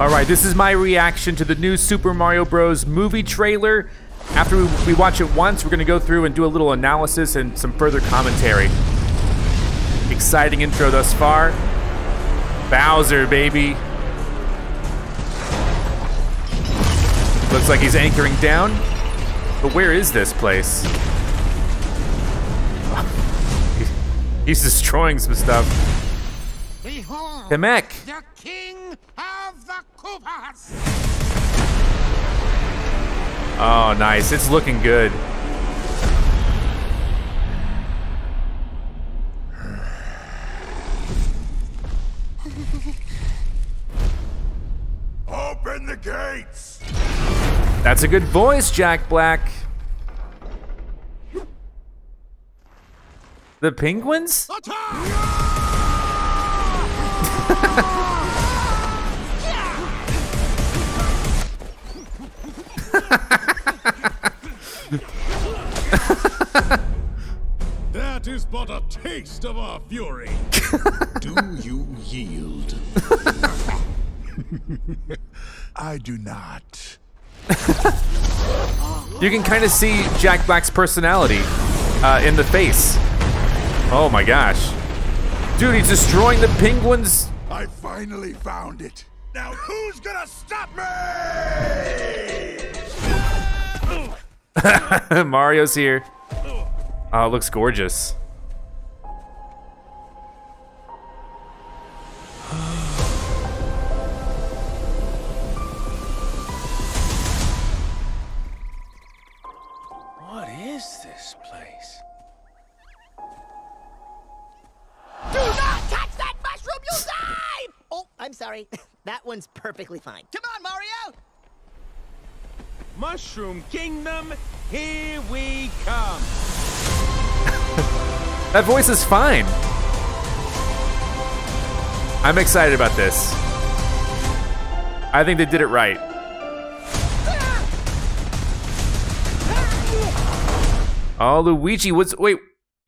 All right, this is my reaction to the new Super Mario Bros. movie trailer. After we, we watch it once, we're going to go through and do a little analysis and some further commentary. Exciting intro thus far. Bowser, baby. Looks like he's anchoring down. But where is this place? He's destroying some stuff. Behold, Kamek. the king of the Koopas! Oh, nice. It's looking good. Open the gates! That's a good voice, Jack Black. The penguins? taste of our fury. do you yield? I do not. You can kind of see Jack Black's personality uh, in the face. Oh my gosh. Dude, he's destroying the penguins. I finally found it. Now who's gonna stop me? Mario's here. Oh, it looks gorgeous. Sorry. That one's perfectly fine. Come on, Mario! Mushroom Kingdom, here we come. That voice is fine. I'm excited about this. I think they did it right. Oh, Luigi what's. wait.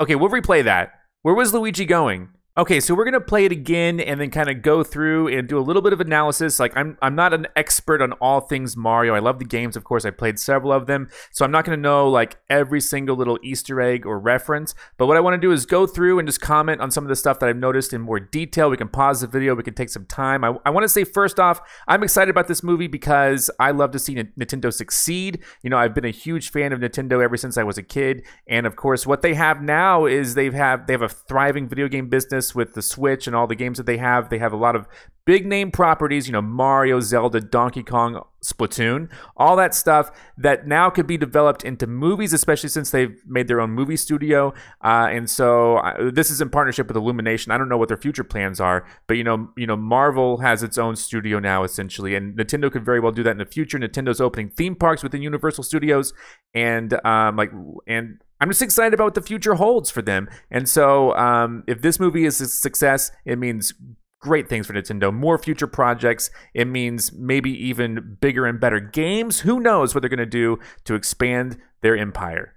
Okay, we'll replay that. Where was Luigi going? Okay, so we're gonna play it again and then kind of go through and do a little bit of analysis. Like I'm, I'm not an expert on all things Mario. I love the games, of course. I played several of them, so I'm not gonna know like every single little Easter egg or reference. But what I want to do is go through and just comment on some of the stuff that I've noticed in more detail. We can pause the video. We can take some time. I, I want to say first off, I'm excited about this movie because I love to see N- Nintendo succeed. You know, I've been a huge fan of Nintendo ever since I was a kid, and of course, what they have now is they have they have a thriving video game business with the Switch and all the games that they have. They have a lot of big name properties, you know, Mario, Zelda, Donkey Kong, Splatoon, all that stuff that now could be developed into movies, especially since they've made their own movie studio. Uh, and so uh, this is in partnership with Illumination. I don't know what their future plans are, but you know, you know, Marvel has its own studio now essentially, and Nintendo could very well do that in the future. Nintendo's opening theme parks within Universal Studios, and um, like and I'm just excited about what the future holds for them. And so, um, if this movie is a success, it means great things for Nintendo. More future projects. It means maybe even bigger and better games. Who knows what they're going to do to expand their empire?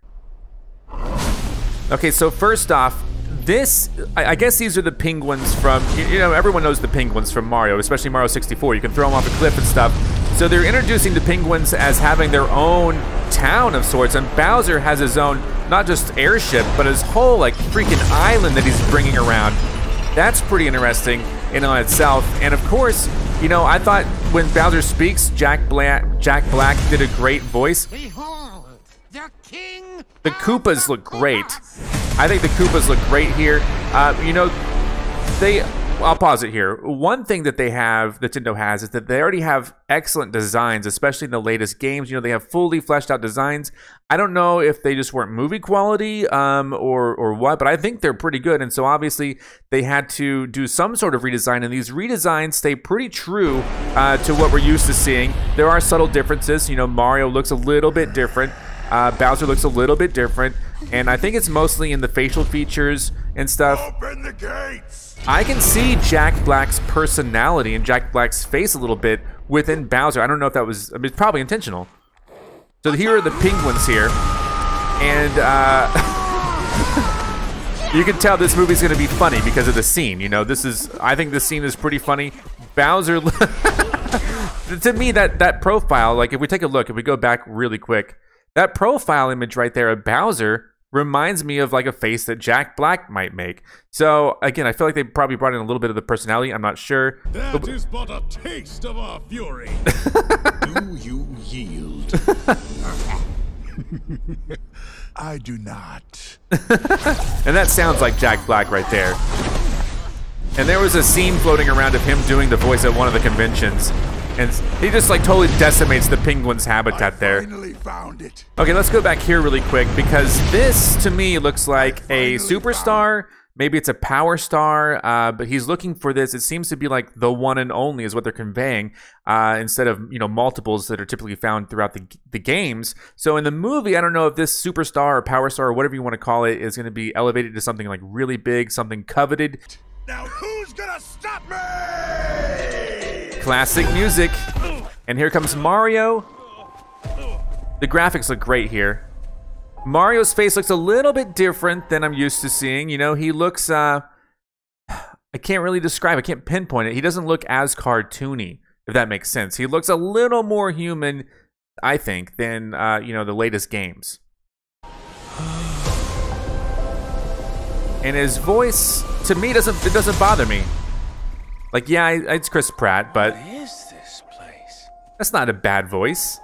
Okay, so first off, this I, guess these are the penguins from you know everyone knows the penguins from Mario, especially Mario 64. You can throw them off a cliff and stuff. So they're introducing the penguins as having their own town of sorts, and Bowser has his own not just airship, but his whole like freaking island that he's bringing around. That's pretty interesting in and on itself. And of course, you know, I thought when Bowser speaks, Jack Black Jack Black did a great voice. Behold, the king The Koopas the look great. I think the Koopas look great here. Uh, you know, they. I'll pause it here. One thing that they have, that Nintendo has, is that they already have excellent designs, especially in the latest games. You know, they have fully fleshed out designs. I don't know if they just weren't movie quality um, or or what, but I think they're pretty good. And so obviously they had to do some sort of redesign, and these redesigns stay pretty true uh, to what we're used to seeing. There are subtle differences. You know, Mario looks a little bit different. Uh, Bowser looks a little bit different, and I think it's mostly in the facial features and stuff. Open the gates! I can see Jack Black's personality and Jack Black's face a little bit within Bowser. I don't know if that was, I mean, it's probably intentional. So here are the penguins here, and uh, you can tell this movie's going to be funny because of the scene. You know, this is, I think this scene is pretty funny. Bowser, to me that that profile, like if we take a look, if we go back really quick, that profile image right there of Bowser reminds me of like a face that Jack Black might make. So again, I feel like they probably brought in a little bit of the personality. I'm not sure. That is but a taste of our fury. Do you yield? I do not. And that sounds like Jack Black right there. And there was a scene floating around of him doing the voice at one of the conventions. And he just like totally decimates the penguin's habitat there. Found it. Okay, let's go back here really quick because this to me looks like a superstar. Maybe it's a power star, uh, but he's looking for this. It seems to be like the one and only is what they're conveying, uh, instead of you know multiples that are typically found throughout the the games. So in the movie, I don't know if this superstar or power star or whatever you want to call it is going to be elevated to something like really big, something coveted. Now who's gonna stop me? Classic music, and here comes Mario. The graphics look great here. Mario's face looks a little bit different than I'm used to seeing. You know, he looks uh I can't really describe, I can't pinpoint it. He doesn't look as cartoony, if that makes sense. He looks a little more human, I think, than uh, you know, the latest games. And his voice to me doesn't it doesn't bother me. Like yeah, I- it's Chris Pratt, but What is this place? that's not a bad voice.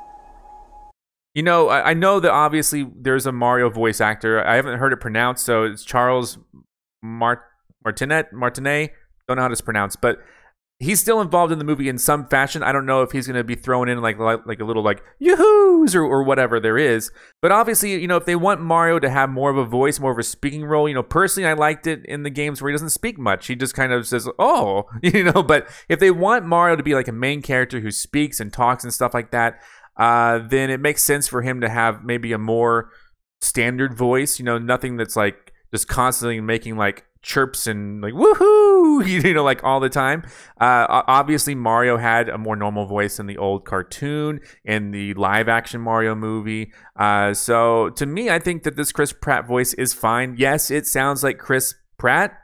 You know, I, I know that obviously there's a Mario voice actor. I haven't heard it pronounced, so it's Charles Mart- Martinet Martinet. Don't know how it's pronounced, but he's still involved in the movie in some fashion. I don't know if he's going to be thrown in like like, like a little like yoo-hoos or, or whatever there is. But obviously, you know, if they want Mario to have more of a voice, more of a speaking role, you know, personally, I liked it in the games where he doesn't speak much. He just kind of says, "Oh," you know. But if they want Mario to be like a main character who speaks and talks and stuff like that, uh, then it makes sense for him to have maybe a more standard voice. You know, nothing that's like just constantly making like chirps and like woohoo, you know, like all the time. Uh, obviously, Mario had a more normal voice in the old cartoon in the live action Mario movie. Uh, so to me, I think that this Chris Pratt voice is fine. Yes, it sounds like Chris Pratt,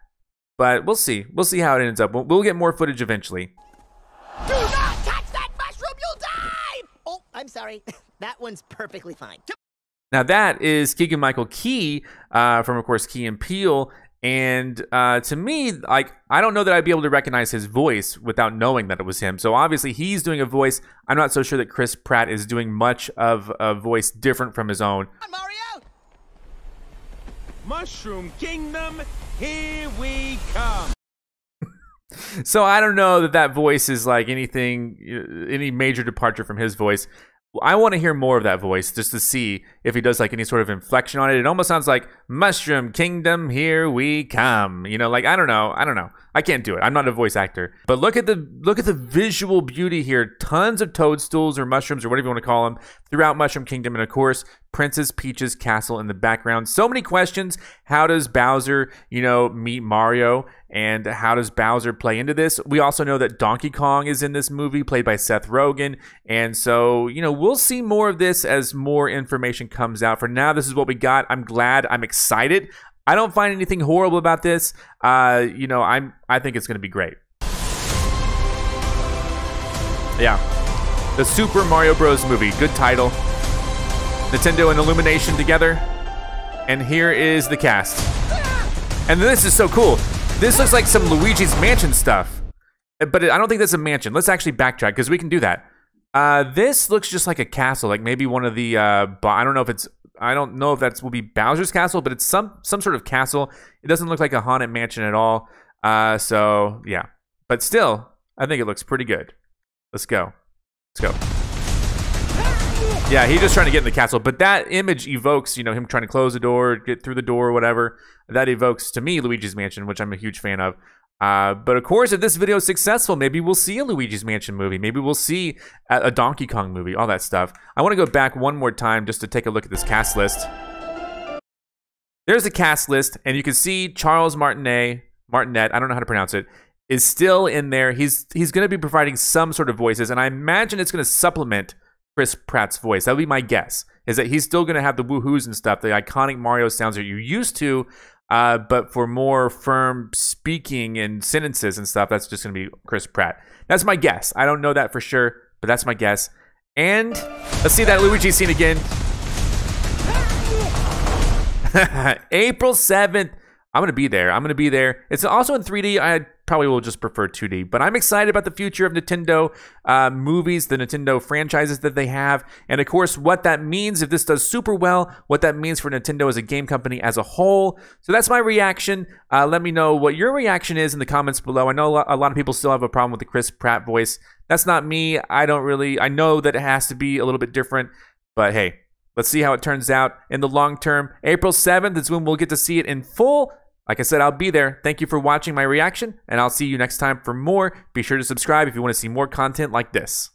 but we'll see. We'll see how it ends up. We'll, we'll get more footage eventually. Do not touch that mushroom, you'll die! Oh, I'm sorry. that one's perfectly fine. Now that is Keegan Michael Key uh, from, of course, Key and Peele. And uh, to me, like I don't know that I'd be able to recognize his voice without knowing that it was him. So obviously he's doing a voice. I'm not so sure that Chris Pratt is doing much of a voice different from his own. Mario! Mushroom Kingdom, here we come. So I don't know that that voice is like anything, uh, any major departure from his voice. I want to hear more of that voice just to see if he does like any sort of inflection on it. It almost sounds like Mushroom Kingdom, here we come. You know, like I don't know, I don't know. I can't do it. I'm not a voice actor. But look at the look at the visual beauty here. Tons of toadstools or mushrooms or whatever you want to call them throughout Mushroom Kingdom, and of course Princess Peach's castle in the background. So many questions. How does Bowser, you know, meet Mario? And how does Bowser play into this? We also know that Donkey Kong is in this movie, played by Seth Rogen. And so, you know, we'll see more of this as more information comes out. For now, this is what we got. I'm glad. I'm excited. I don't find anything horrible about this. Uh, you know, I'm I think it's gonna be great. Yeah. The Super Mario Bros. movie. Good title. Nintendo and Illumination together. And here is the cast. And this is so cool. This looks like some Luigi's Mansion stuff. But I don't think that's a mansion. Let's actually backtrack because we can do that. Uh, this looks just like a castle, like maybe one of the. Uh, I don't know if it's. I don't know if that will be Bowser's castle, but it's some some sort of castle. It doesn't look like a haunted mansion at all. Uh, so yeah, but still, I think it looks pretty good. Let's go. Let's go. Yeah, he's just trying to get in the castle, but that image evokes, you know, him trying to close the door, get through the door, whatever. That evokes to me Luigi's Mansion, which I'm a huge fan of. Uh, but of course, if this video is successful, maybe we'll see a Luigi's Mansion movie. Maybe we'll see a, a Donkey Kong movie, all that stuff. I want to go back one more time just to take a look at this cast list. There's a cast list, and you can see Charles Martinet, Martinet, I don't know how to pronounce it, is still in there. He's he's going to be providing some sort of voices, and I imagine it's going to supplement Chris Pratt's voice. That would be my guess. Is that he's still going to have the woohoos and stuff, the iconic Mario sounds that you're used to, uh, but for more firm speaking and sentences and stuff, that's just going to be Chris Pratt. That's my guess. I don't know that for sure, but that's my guess. And let's see that Luigi scene again. April 7th. I'm to be there. I'm to be there. It's also in 3D. I probably will just prefer 2D, but I'm excited about the future of Nintendo uh, movies, the Nintendo franchises that they have, and of course, what that means if this does super well, what that means for Nintendo as a game company as a whole. So that's my reaction. Uh, let me know what your reaction is in the comments below. I know a lot of people still have a problem with the Chris Pratt voice. That's not me. I don't really, I know that it has to be a little bit different, but hey, Let's see how it turns out in the long term. April 7th is when we'll get to see it in full. Like I said, I'll be there. Thank you for watching my reaction, and I'll see you next time for more. Be sure to subscribe if you want to see more content like this.